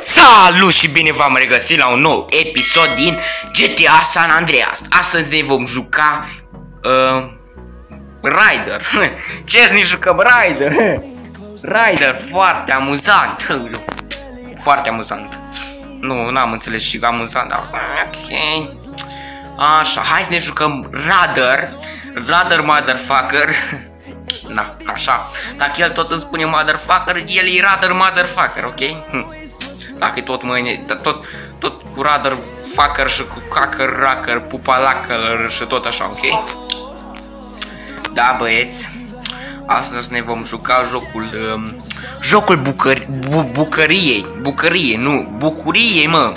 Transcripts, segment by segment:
Salut și bine v-am regăsit la un nou episod din GTA San Andreas. Astăzi ne vom juca uh, Rider. Ce ne jucăm Rider? Rider, foarte amuzant. Foarte amuzant. Nu, n-am înțeles și amuzant, dar ok. Așa, hai să ne jucăm Radar. Radar Motherfucker. Na, așa. Dacă el tot îmi spune motherfucker, el e Radar Motherfucker, ok? Hm. Dacă tot mâine, tot, tot cu radar fucker și cu cacker racker, pupalacker și tot așa, ok? Da, băieți, astăzi ne vom juca jocul, um, jocul bucări, bu, bucăriei, bucărie, nu, bucuriei, mă.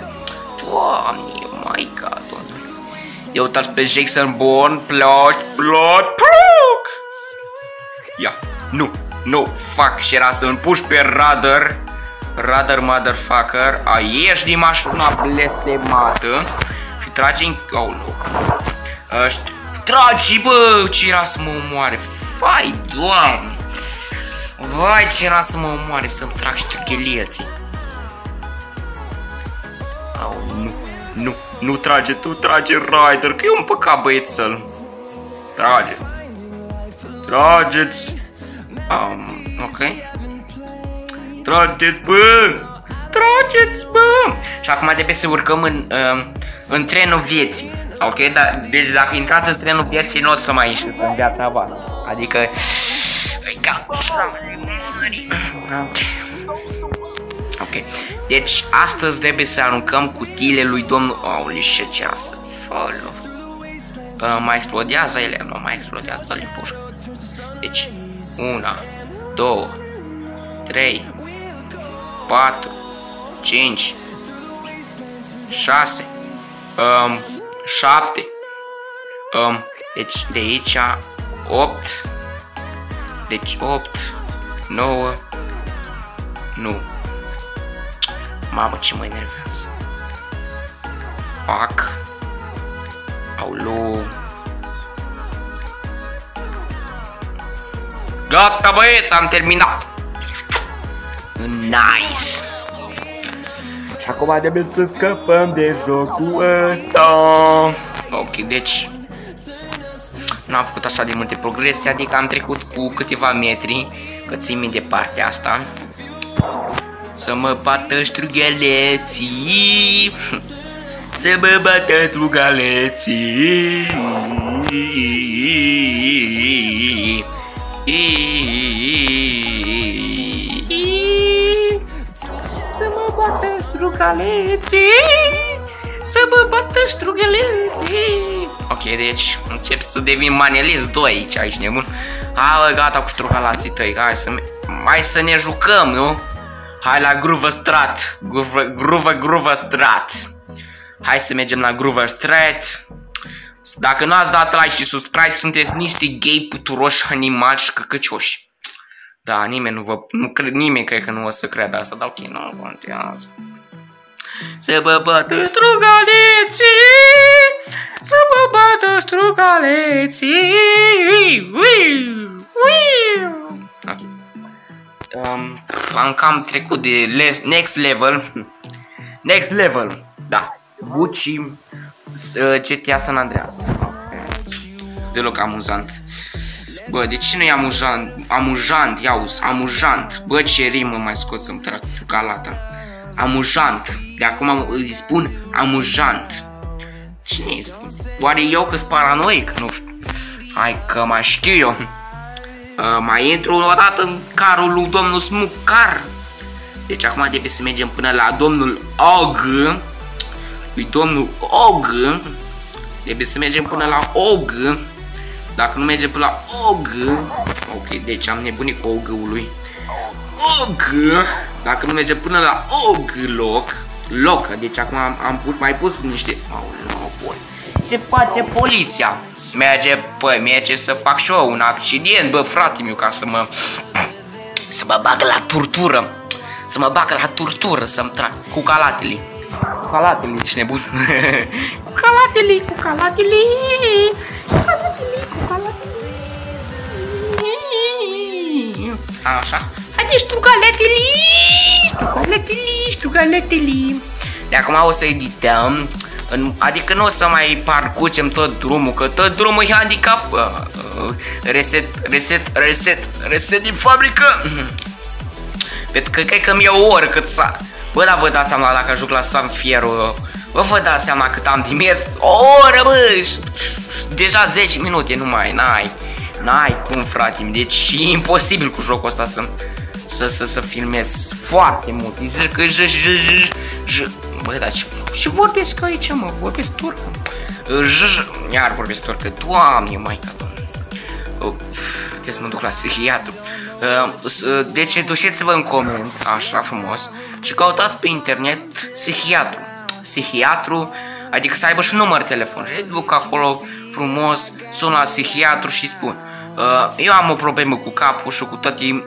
Doamne, my god, doamne. Eu uitați pe Jackson Bourne, plot, plot, proc! Ia, nu, nu, fac și era să-mi puși pe radar Radar motherfucker, a ieși din mașina blestemată și trage în... Oh, nu. Ăștia... Tragi, bă, ce era să mă omoare. Fai, doamne. Vai, ce era să mă omoare să-mi trag ștrighelieții. Au, nu, nu, nu trage, tu trage Rider, că e un păcat băiețel. Trage. Trageți. Um, ok. Trageți, bă! Trageți, bă! Și acum trebuie să urcăm în, uh, în trenul vieții. Ok? Da, deci dacă intrați în trenul vieții, nu o să mai ieșiți în viața voastră. Adică... E ca Ok. Ok. Deci astăzi trebuie să aruncăm cutiile lui domnul... Oh, ce era să... Follow. Uh, mai explodează ele? Nu, mai explodează le pușcă. Deci, una, două, trei, 4, 5, 6, um, 7, um, deci de aici 8, deci 8, 9, nu, mamă ce mă enervează, fac, aulu, Gata băieți, am terminat! Nice! Și acum trebuie să scăpăm de jocul ăsta. Ok, deci n-am făcut așa de multe progrese, adică am trecut cu câteva metri, că țin minte de partea asta. Să mă bată strugheleții, să mă bată strugheleții. Strugaleții Să mă bată strugaleții Ok, deci încep să devin manelist 2 aici, aici nebun. Hai, gata cu strugalații tăi, hai să, hai să ne jucăm, nu? Hai la Groove Strat, Groove, Groove, Groove Strat. Hai să mergem la Groove Strat. Dacă nu ați dat like și subscribe, sunteți niște gay puturoși animali și căcăcioși. Da, nimeni nu vă, nu cred, nimeni cred că nu o să creadă asta, dar ok, nu contează. Să vă bată strugaleții, să vă bată strugaleții. Um, am cam trecut de les, next level. Next level, da. Gucci uh, GTA San Andreas. Deloc amuzant. Bă, de ce nu e amuzant? Amuzant, iauzi, amuzant. Bă, ce rimă mai scot să-mi trag calata. Amuzant. De acum îi spun amuzant. Cine îi spun? Oare eu că-s paranoic? Nu știu. Hai că mai știu eu. Uh, mai intru o dată în carul lui domnul Smucar. Deci acum trebuie să mergem până la domnul Og. Lui domnul Og. Trebuie să mergem până la Og. Dacă nu mergem până la Og. Ok, deci am nebunit cu Og-ul lui. Og. Dacă nu mergem până la Og loc loc. Deci acum am, am pus, mai pus niște... Aoleu, boi. Ce face poliția? Merge, păi, merge să fac și eu un accident, bă, frate meu, ca să mă... Să mă bag la turtură. Să mă bag la turtură, să-mi trag cu calatele. Cu calatele, ești nebun? cu calatele, cu calatele. Cu calatele, cu calatele. Așa. Haide, Haide, strugaletele! Strugaletele, strugaletele! De acum o să edităm, în, adică nu o să mai parcurgem tot drumul, că tot drumul e handicap. Uh, uh, reset, reset, reset, reset din fabrică. Pentru că cred că mi-e o oră cât să... Bă, dar vă dați seama dacă ajung la San Fierro, Bă, vă dați seama cât am din O oră, bă! Deja 10 minute, nu mai, n-ai. N-ai cum, frate, deci e imposibil cu jocul ăsta să, să, să, să filmez foarte mult. Că j, j, j, j, Bă, dar ce, ce vorbesc aici, mă? Vorbesc turcă. J, j, iar vorbesc turcă. Doamne, maica, doamne. Trebuie să mă duc la psihiatru. Deci duceți-vă în coment, așa frumos, și căutați pe internet psihiatru. Psihiatru, adică să aibă și număr telefon. Și duc acolo frumos, sun la psihiatru și spun uh, Eu am o problemă cu capul și cu toate,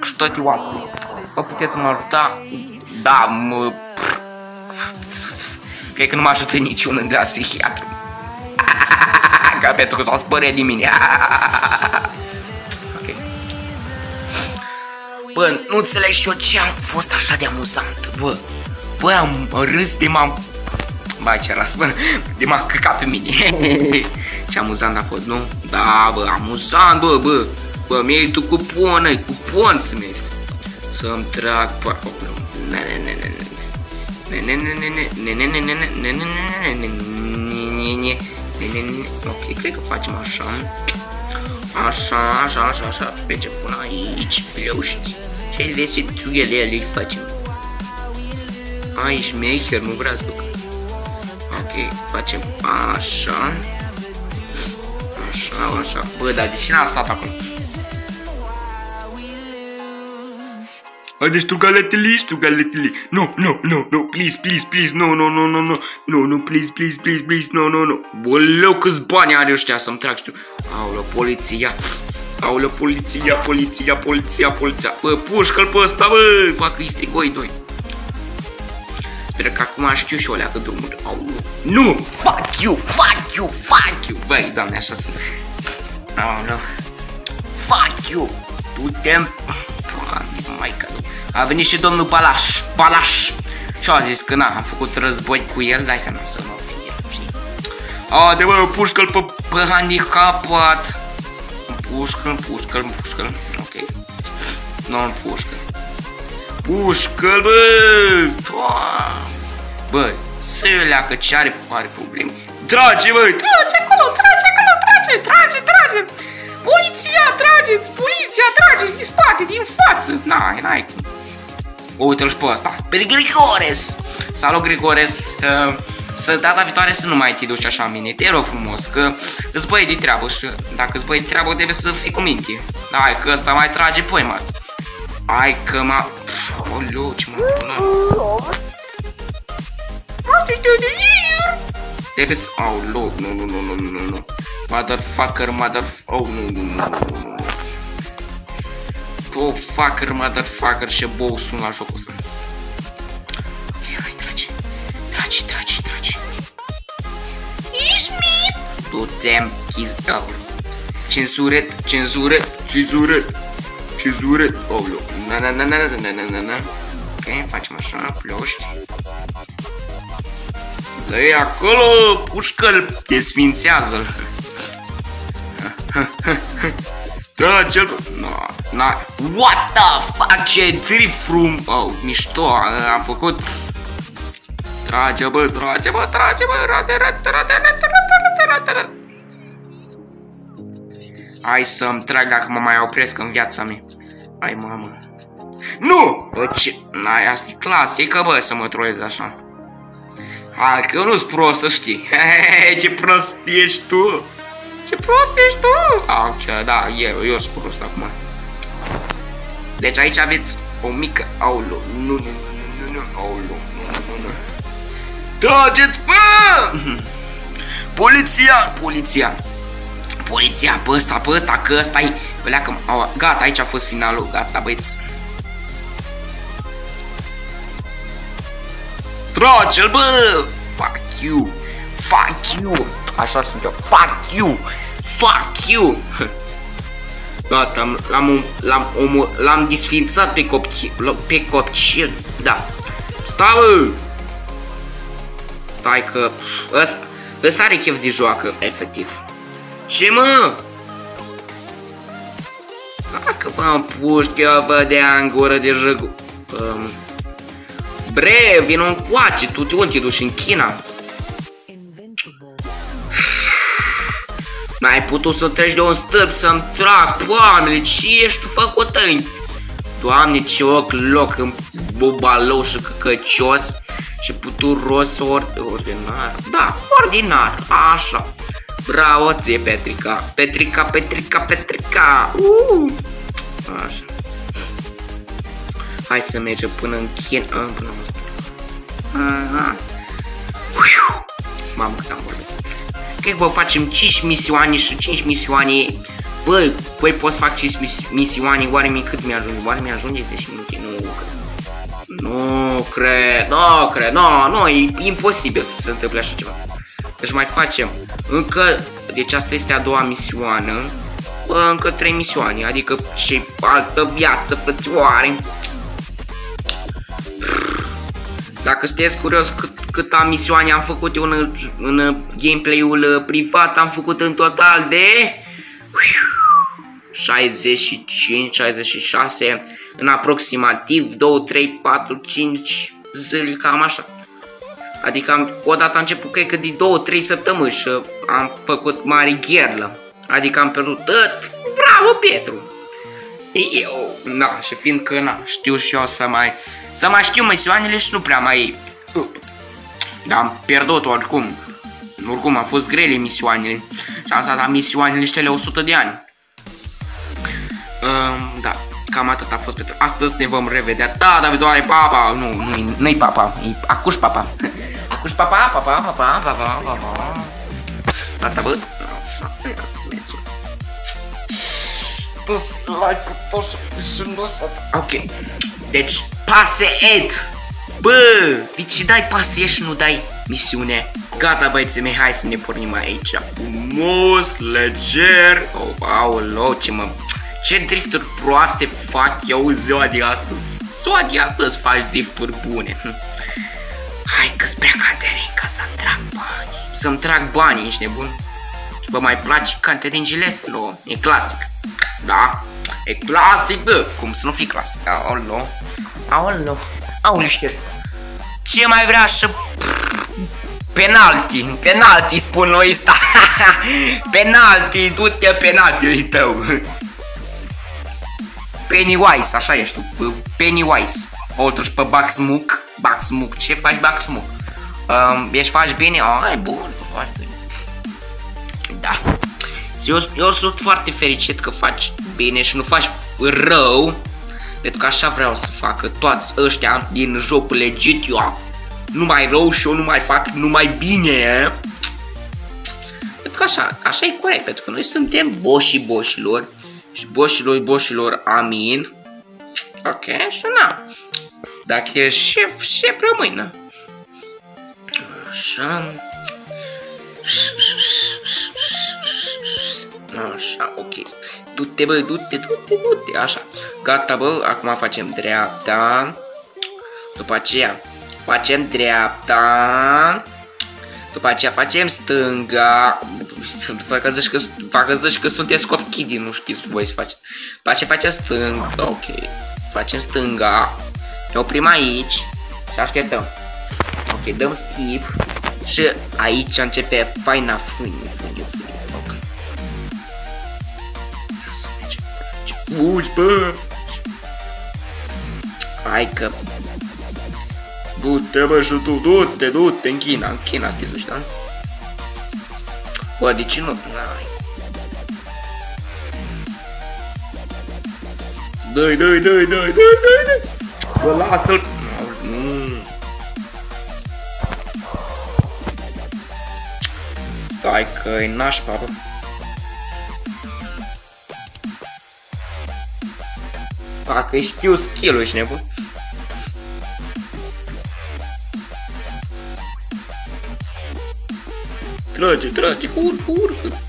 cu toate oasele. Vă puteți mă ajuta? Da, mă... Cred că nu mă ajută niciunul de la psihiatru. Ca pentru că s-au spărat de mine. ok. Bă, nu înțeleg și eu ce am fost așa de amuzant, bă. Bă, am râs de m-am Bai, ce raspân, de m-a căcat pe mine. ce amuzant a fost, nu? Da, bă, amuzant, bă, bă. Bă, meritul cupon, ai cupon să mergi. Să-mi trag pe acolo. Ok, cred că facem așa. Așa, așa, așa, așa. Mergem până aici, pleuști. Și vezi ce trughele facem. Aici, mecher, nu vrea să duc facem așa. Așa, așa. Bă, dar de ce n-a stat acolo? Haide, strugaletele, strugaletele. Nu, nu, nu, nu, please, please, please, nu, nu, nu, nu, nu, nu, nu, please, please, please, please, nu, nu, nu. Băleu, câți bani are ăștia să-mi trag, știu. Aolă, poliția. Aolă, poliția, poliția, poliția, poliția. Bă, pușcă-l pe ăsta, bă, facă-i strigoi doi. Sper că acum știu și o leagă drumuri. Au, nu! Fuck you! Fuck you! Fuck you! Băi, doamne, așa sunt. Oh, no. Fuck you! Du-te Doamne, mai că A venit și domnul Balaș. Balaș! Și a zis că na, am făcut război cu el, dai seama să nu fie, știi? A, de bă, pușcă-l pe, pe handicapat. Pușcă-l, pușcă-l, pușcă-l. Ok. Nu-l pușcă. Pușcă-l, bă! Doamne! Bă, să leacă ce are, are probleme. Trage, bă! Trage acolo, trage acolo, trage, trage, trage! Poliția, trageți! Poliția, trageți din spate, din față! N-ai, n-ai cum. Uite-l și pe ăsta. Pe Grigores! Salut, Grigores! Uh, să data viitoare să nu mai te duci așa în mine. Te rog frumos, că îți băi de treabă și dacă îți băi de treabă trebuie să fii cu minte. Hai că ăsta mai trage poi, mă. Hai că m-a... Oleu, ce m-a... Trebuie să... Oh, loc, nu, nu, nu, nu, nu, nu. Motherfucker, mother... Oh, nu, nu, nu, nu, nu. Oh, fucker, motherfucker, ce bou sunt la jocul ăsta. Ok, hai, tragi. Tragi, tragi, tragi. It's me! Du-te, kiss dog. Censuret, censuret, censuret, censuret. Oh, loc. Na, na, na, na, na, na, na, na. Ok, facem așa, ploști. Dă-i acolo, pușcă-l, desfințează-l. Trage-l. No, na. What the fuck, ce trifrum. Oh, mișto, am făcut. Trage, bă, trage, bă, trage, bă, rate, rate, rate, rate, rate, rate, rate. Hai să-mi trag dacă mă mai opresc în viața mea. Hai, mamă. Nu! Bă, ce... Ai, asta e clasică, bă, să mă trolezi așa. Hai că eu nu-s prost, să știi. ce prost ești tu. Ce prost ești tu. Ah, ce, da, eu, eu sunt prost acum. Deci aici aveți o mică... Aolo, nu, nu, nu, nu, nu, aolo, nu, nu, nu. Trageți, bă! Poliția, poliția. Poliția, pe ăsta, pe ăsta, că ăsta e... Pleacă, gata, aici a fost finalul, gata, băieți. Trage-l, bă! Fuck you! Fuck you! Așa sunt eu. Fuck you! Fuck you! Gata, l-am, l-am, omor, l-am disfințat pe copil, pe copil, da. Stai, Stai că ăsta, ăsta are chef de joacă, efectiv. Ce mă? Dacă vă împuști, eu vă dea în gură de jăgu. Um, bre, vin un coace, tu te unde te duci în China? N-ai putut să treci de un stâlp să-mi trag ploamele, ce ești tu făcut -i? Doamne, ce ochi loc în bubalou și căcăcios și puturos or ordinar. Da, ordinar, așa. Bravo ție, Petrica. Petrica, Petrica, Petrica. Uh! Așa. Hai să mergem până în China. Până în Mamă, cât am vorbesc. Cred că vă facem 5 misioane și 5 misioane. Băi, băi, pot să fac 5 misioane, oare mi cât mi-ajunge? Oare mi-ajunge 10 minute? Nu cred. Nu cred, nu cred, nu, nu, e imposibil să se întâmple așa ceva. Deci mai facem încă, deci asta este a doua misioană, încă trei misioane, adică ce altă viață, frățioare. Dacă sunteți curios cât, câta misioane am făcut eu în, în gameplay-ul uh, privat, am făcut în total de 65, 66, în aproximativ 2, 3, 4, 5 zile, cam așa. Adică am, odată am început, cred că de 2-3 săptămâni și am făcut mare gherlă. Adică am pierdut tot. Bravo, Petru! Eu, na, și fiindcă, na, știu și eu să mai, să mai știu misioanele și nu prea mai... Dar am pierdut oricum. Oricum, am fost grele misioanele. Și am stat la misioanele ștele 100 de ani. Um, da, cam atât a fost pentru astăzi. Ne vom revedea data viitoare, papa! Nu, nu, nu-i papa, e acuș papa. acuș papa, papa, papa, papa, papa. Gata, bă? Așa, ia să mergem. Toți like-ul, toți și nu Ok. Deci, pase ed. Bă, deci dai pase și nu dai misiune. Gata, băieții mei, hai să ne pornim aici. Frumos, leger. Oh, aoleu, ce mă ce drifturi proaste fac eu ziua de astăzi. Ziua de astăzi faci drifturi bune. Hm. Hai că-ți prea Caterinca să-mi trag bani. Să-mi trag bani, ești nebun? Vă mai place Caterin Gilescu? E clasic. Da? E clasic, bă. Cum să nu fii clasic? Aolo. Aolo. Aolo, Ce mai vrea să... Penalti, penalti spun noi ăsta. penalti, du-te penalti tău. Pennywise, așa ești tu, Pennywise. O treci pe Baxmuk, Baxmuk, ce faci Baxmuk? Um, ești faci bine? Ai, bun, faci bine. Da. Eu, eu sunt foarte fericit că faci bine și nu faci rău. Pentru că așa vreau să facă toți ăștia din jocurile GTA. Numai rău și eu nu mai fac numai bine. Pentru că așa, așa e corect, pentru că noi suntem boșii boșilor și boșilor, boșilor, amin. Ok, și na. Dacă e șef, șef rămâne. Așa. Așa, ok. Du-te, bă, du-te, du-te, du-te, așa. Gata, bă, acum facem dreapta. După aceea facem dreapta. După aceea facem stânga. Parcă zici că, parcă zici că sunteți copchidi, nu știți voi să faceți. După aceea facem stânga. Ok. Facem stânga. Ne oprim aici. Și așteptăm. Ok, dăm skip. Și aici începe faina fâine, fâine, fâine. Fugi, bă! Hai că Du-te, bă, și tu, du-te, du-te în China, în China te duci, da? Bă, de ce nu? N-ai. Dă-i, dă-i, dă-i, dă-i, dă-i, dă-i, Bă, lasă-l! Nu. Stai că-i nașpa, bă. A, că știu skill-ul, ești nebun. Trage, trage, urcă, urcă.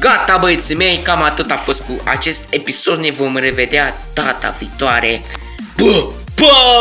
Gata băieții mei, cam atât a fost cu acest episod, ne vom revedea data viitoare. Bă, bă!